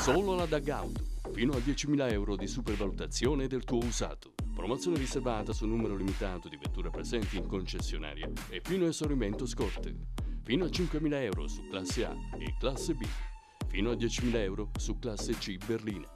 Solo la DAG Auto. Fino a 10.000 euro di supervalutazione del tuo usato. Promozione riservata su numero limitato di vetture presenti in concessionaria e fino a esaurimento scorte. Fino a 5.000 euro su classe A e classe B. Fino a 10.000 euro su classe C berlina.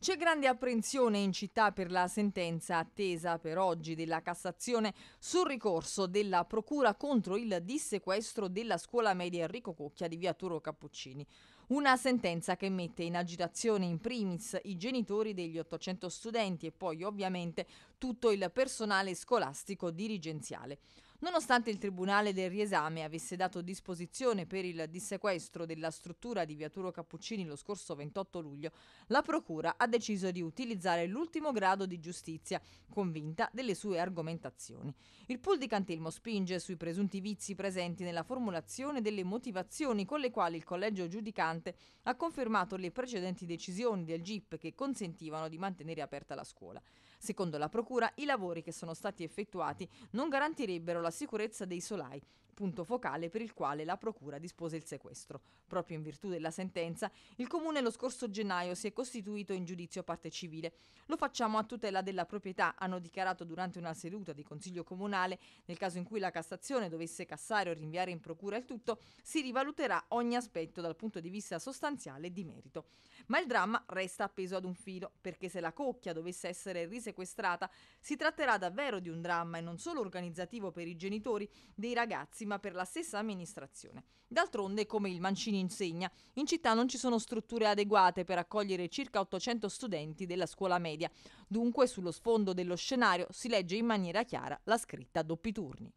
C'è grande apprensione in città per la sentenza attesa per oggi della Cassazione sul ricorso della Procura contro il dissequestro della scuola media Enrico Cocchia di via Turo Cappuccini. Una sentenza che mette in agitazione in primis i genitori degli 800 studenti e poi ovviamente tutto il personale scolastico dirigenziale. Nonostante il Tribunale del riesame avesse dato disposizione per il dissequestro della struttura di Viaturo Cappuccini lo scorso 28 luglio, la Procura ha deciso di utilizzare l'ultimo grado di giustizia, convinta delle sue argomentazioni. Il pool di Cantelmo spinge sui presunti vizi presenti nella formulazione delle motivazioni con le quali il collegio giudicante ha confermato le precedenti decisioni del GIP che consentivano di mantenere aperta la scuola. Secondo la Procura, i lavori che sono stati effettuati non garantirebbero la sicurezza dei solai, punto focale per il quale la Procura dispose il sequestro. Proprio in virtù della sentenza, il Comune lo scorso gennaio si è costituito in giudizio parte civile. Lo facciamo a tutela della proprietà, hanno dichiarato durante una seduta di Consiglio Comunale. Nel caso in cui la Cassazione dovesse cassare o rinviare in Procura il tutto, si rivaluterà ogni aspetto dal punto di vista sostanziale e di merito. Ma il dramma resta appeso ad un filo, perché se la cocchia dovesse essere risequestrata, si tratterà davvero di un dramma e non solo organizzativo per i genitori dei ragazzi, ma per la stessa amministrazione. D'altronde, come il Mancini insegna, in città non ci sono strutture adeguate per accogliere circa 800 studenti della scuola media. Dunque, sullo sfondo dello scenario si legge in maniera chiara la scritta doppi turni.